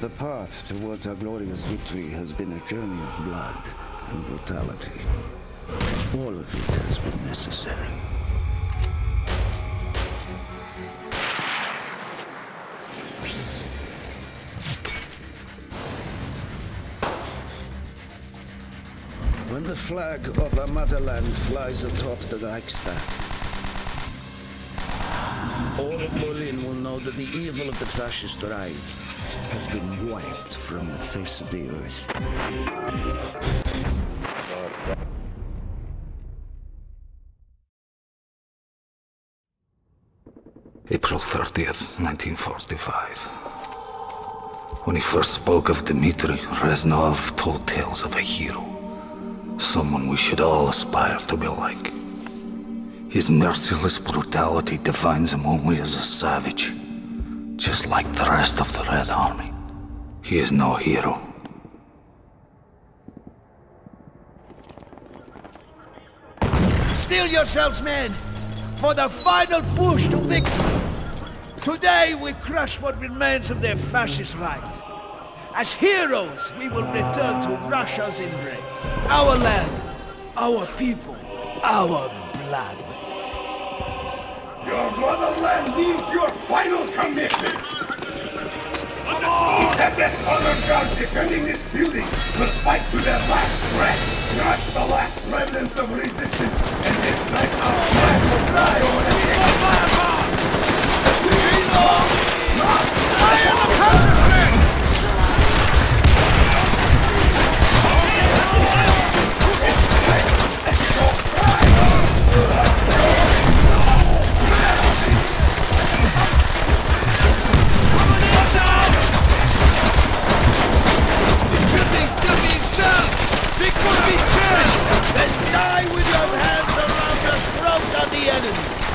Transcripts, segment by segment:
The path towards our glorious victory has been a journey of blood and brutality. All of it has been necessary. When the flag of our motherland flies atop the Reichstag, all of Berlin will know that the evil of the fascist Reich has been wiped from the face of the earth. April 30th, 1945. When he first spoke of Dmitri, Reznov told tales of a hero. Someone we should all aspire to be like. His merciless brutality defines him only as a savage. Just like the rest of the Red Army. He is no hero. Steel yourselves, men, for the final push to victory. Today we crush what remains of their fascist Reich. As heroes, we will return to Russia's embrace. Our land, our people, our blood. Your motherland needs your final commitment! The SS Honor Guard defending this building will fight to their last breath, crush the last remnants of resistance, and this night our die with your hands around the throat of the enemy!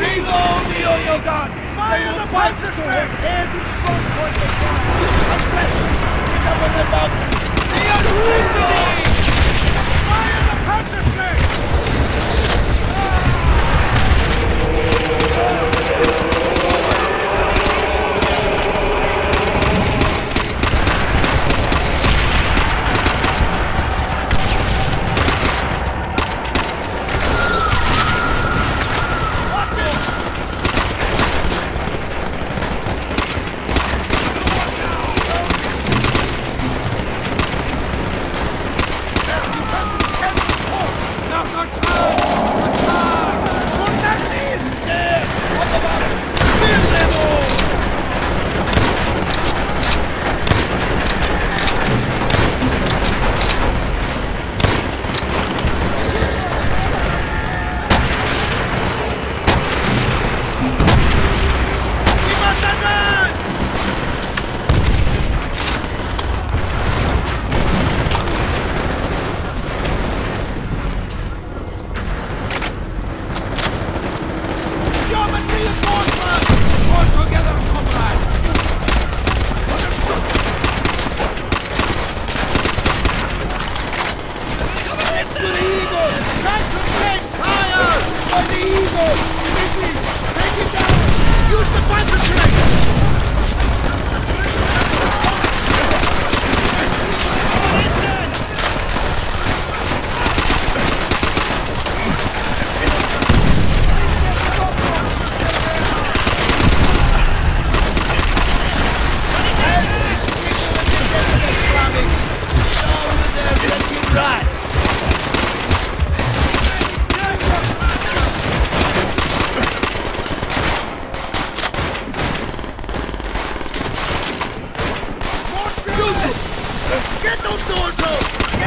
Reload the Yo-Yo guns! Fire the punches, man! And the strong point of fire! Aggressive! Pick up on the mountain! The unruly! Fire the man! Now,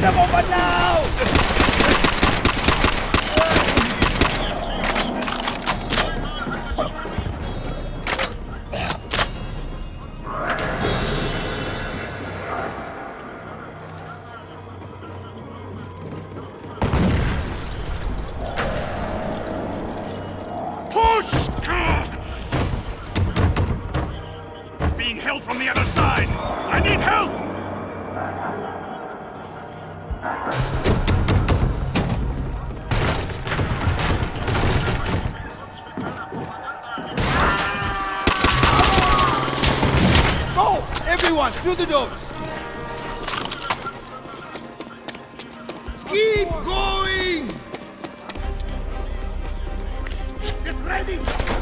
Get them now! Everyone, through the doors! Keep going! Get ready!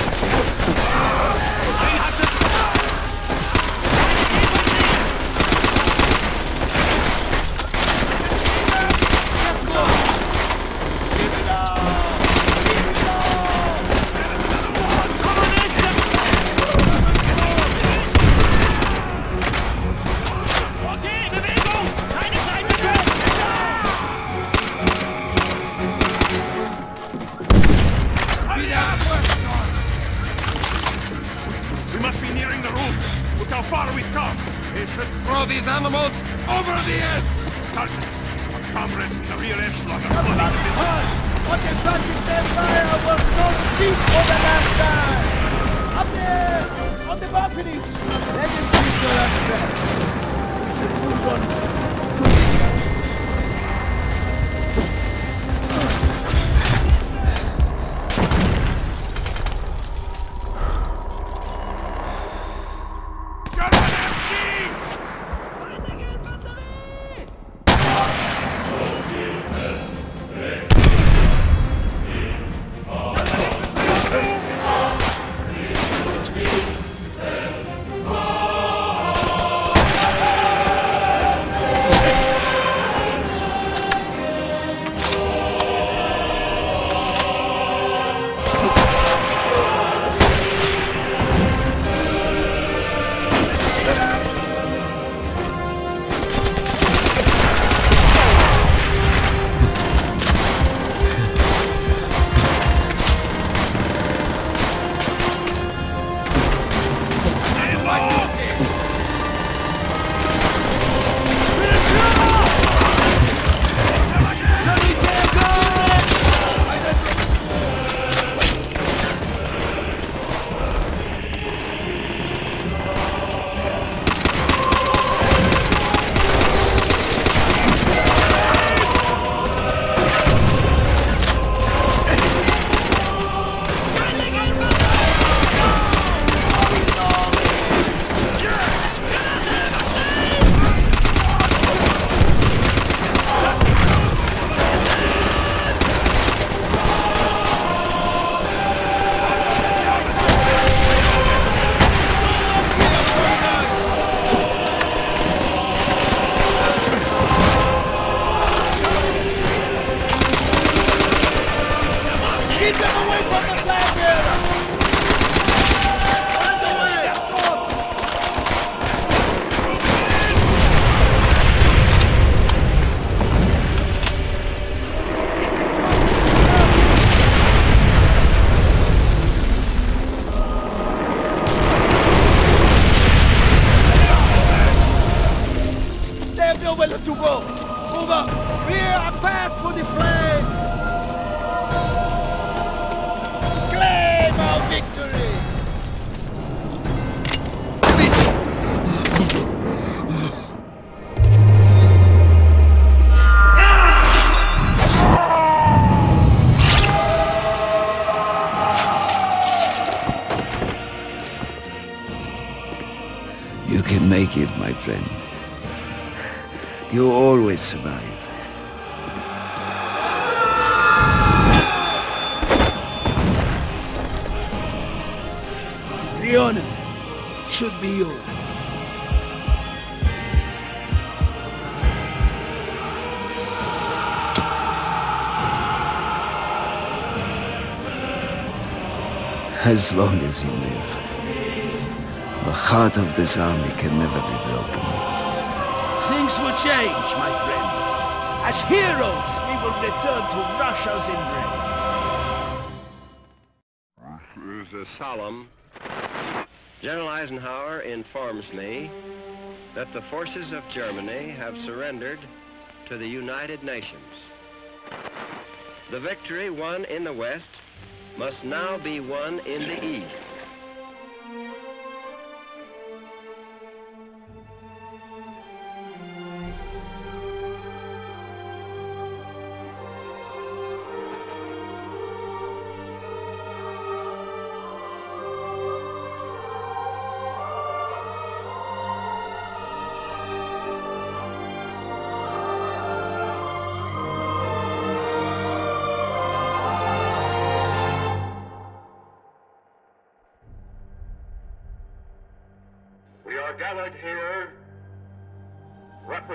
Comrades the building. What is starting their fire was so deep for the last time! Up there! On the balconies! Let them keep the last step. We should move on. They have nowhere left to go! Move up! Clear a path for the flag! You can make it, my friend. You always survive. The should be yours. As long as you live, the heart of this army can never be broken. Things will change, my friend. As heroes, we will return to Russia's embrace. This is solemn. General Eisenhower informs me that the forces of Germany have surrendered to the United Nations. The victory won in the West must now be won in the East.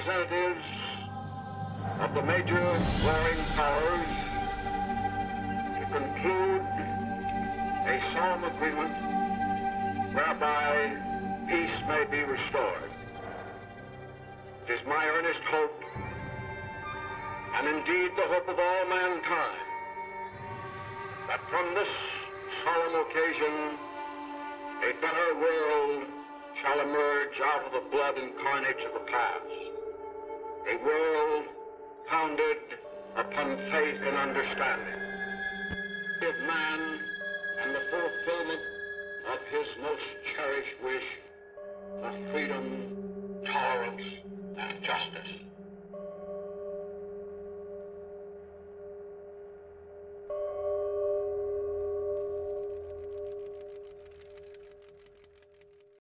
Representatives of the major warring powers, to conclude a solemn agreement whereby peace may be restored. It is my earnest hope, and indeed the hope of all mankind, that from this solemn occasion a better world shall emerge out of the blood and carnage of the past. A world founded upon faith and understanding. Of man and the fulfillment of his most cherished wish of freedom, tolerance, and justice.